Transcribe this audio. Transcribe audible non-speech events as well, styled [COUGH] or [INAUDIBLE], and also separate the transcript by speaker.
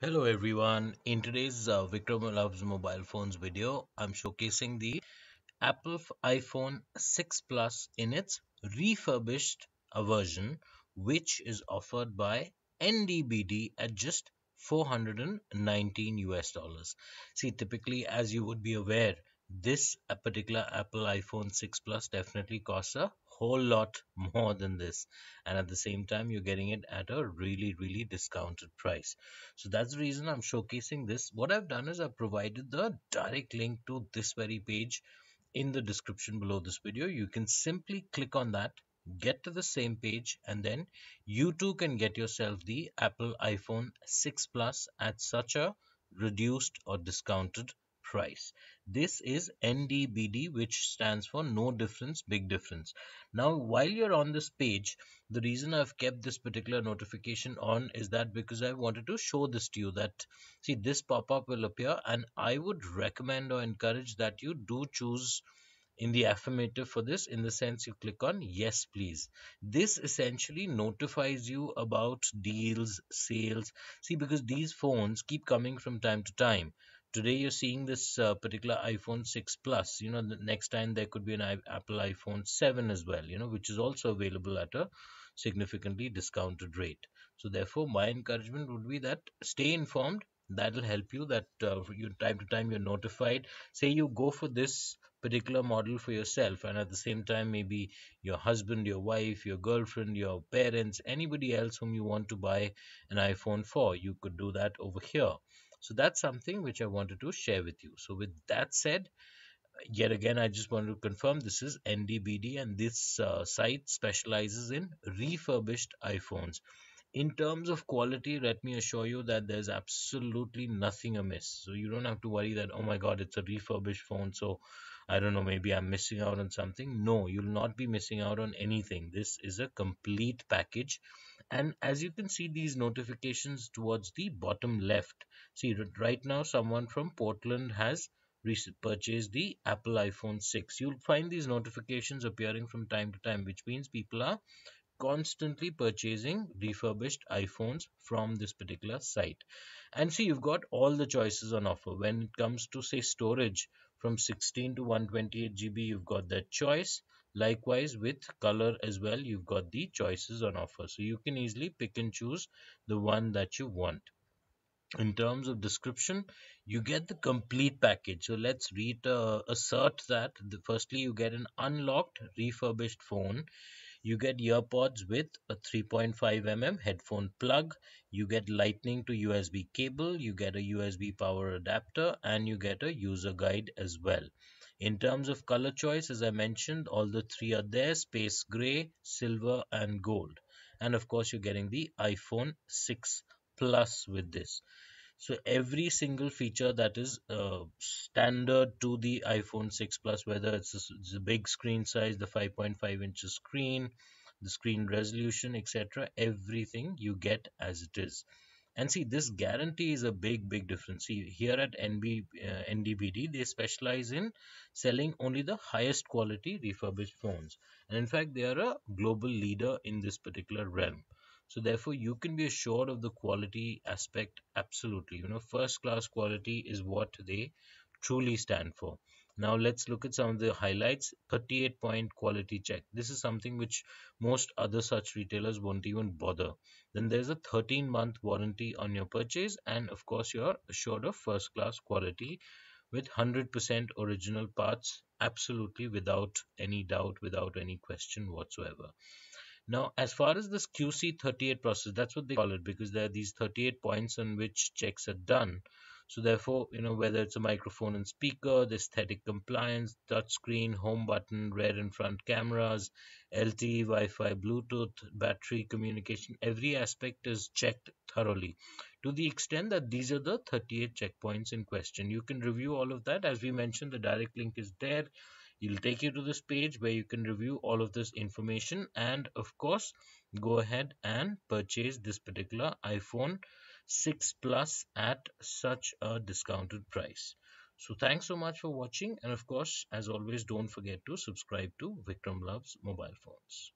Speaker 1: Hello everyone. In today's uh, Vikram Loves Mobile Phones video, I'm showcasing the Apple iPhone 6 Plus in its refurbished version, which is offered by NDBD at just 419 US dollars. See, typically, as you would be aware, this particular Apple iPhone 6 Plus definitely costs a whole lot [LAUGHS] more than this and at the same time you're getting it at a really really discounted price. So that's the reason i'm showcasing this. What i've done is i've provided the direct link to this very page in the description below this video. You can simply click on that get to the same page and then you too can get yourself the apple iphone 6 plus at such a reduced or discounted price. This is NDBD, which stands for no difference, big difference. Now, while you're on this page, the reason I've kept this particular notification on is that because I wanted to show this to you that, see, this pop-up will appear and I would recommend or encourage that you do choose in the affirmative for this in the sense you click on yes please this essentially notifies you about deals sales see because these phones keep coming from time to time today you're seeing this uh, particular iphone 6 plus you know the next time there could be an I apple iphone 7 as well you know which is also available at a significantly discounted rate. So therefore my encouragement would be that stay informed. That'll help you that uh, you time to time you're notified. Say you go for this particular model for yourself and at the same time maybe your husband your wife your girlfriend your parents anybody else whom you want to buy an iphone for you could do that over here so that's something which I wanted to share with you. So with that said, yet again, I just want to confirm this is NDBD and this uh, site specializes in refurbished iPhones. In terms of quality, let me assure you that there's absolutely nothing amiss. So you don't have to worry that, oh my God, it's a refurbished phone. So I don't know, maybe I'm missing out on something. No, you'll not be missing out on anything. This is a complete package. And as you can see these notifications towards the bottom left, see right now someone from Portland has purchased the Apple iPhone 6. You'll find these notifications appearing from time to time, which means people are constantly purchasing refurbished iPhones from this particular site. And see, you've got all the choices on offer. When it comes to, say, storage from 16 to 128 GB, you've got that choice. Likewise, with color as well, you've got the choices on offer. So you can easily pick and choose the one that you want. In terms of description you get the complete package. So let's read uh, assert that. The, firstly you get an unlocked refurbished phone. You get earpods with a 3.5 mm headphone plug. You get lightning to usb cable. You get a usb power adapter and you get a user guide as well in terms of color choice as i mentioned all the three are there space gray silver and gold. And of course you're getting the iphone 6 plus with this. So every single feature that is uh, standard to the iphone 6 plus whether it's a, it's a big screen size the 5.5 inches screen the screen resolution etc everything you get as it is and see this guarantee is a big big difference. See here at NB, uh, ndbd they specialize in selling only the highest quality refurbished phones. And in fact they are a global leader in this particular realm. So therefore you can be assured of the quality aspect absolutely. You know first class quality is what they truly stand for now let's look at some of the highlights. 38 point quality check. This is something which most other such retailers won't even bother. Then there's a 13 month warranty on your purchase and of course you're assured of first class quality with 100% original parts absolutely without any doubt without any question whatsoever. Now, as far as this QC38 process, that's what they call it because there are these 38 points on which checks are done. So therefore, you know, whether it's a microphone and speaker, the aesthetic compliance, touchscreen, home button, rear and front cameras, LTE, Wi-Fi, Bluetooth, battery communication, every aspect is checked thoroughly to the extent that these are the 38 checkpoints in question. You can review all of that. As we mentioned, the direct link is there it'll take you to this page where you can review all of this information and of course go ahead and purchase this particular iphone 6 plus at such a discounted price. So thanks so much for watching. And of course as always don't forget to subscribe to vikram loves mobile phones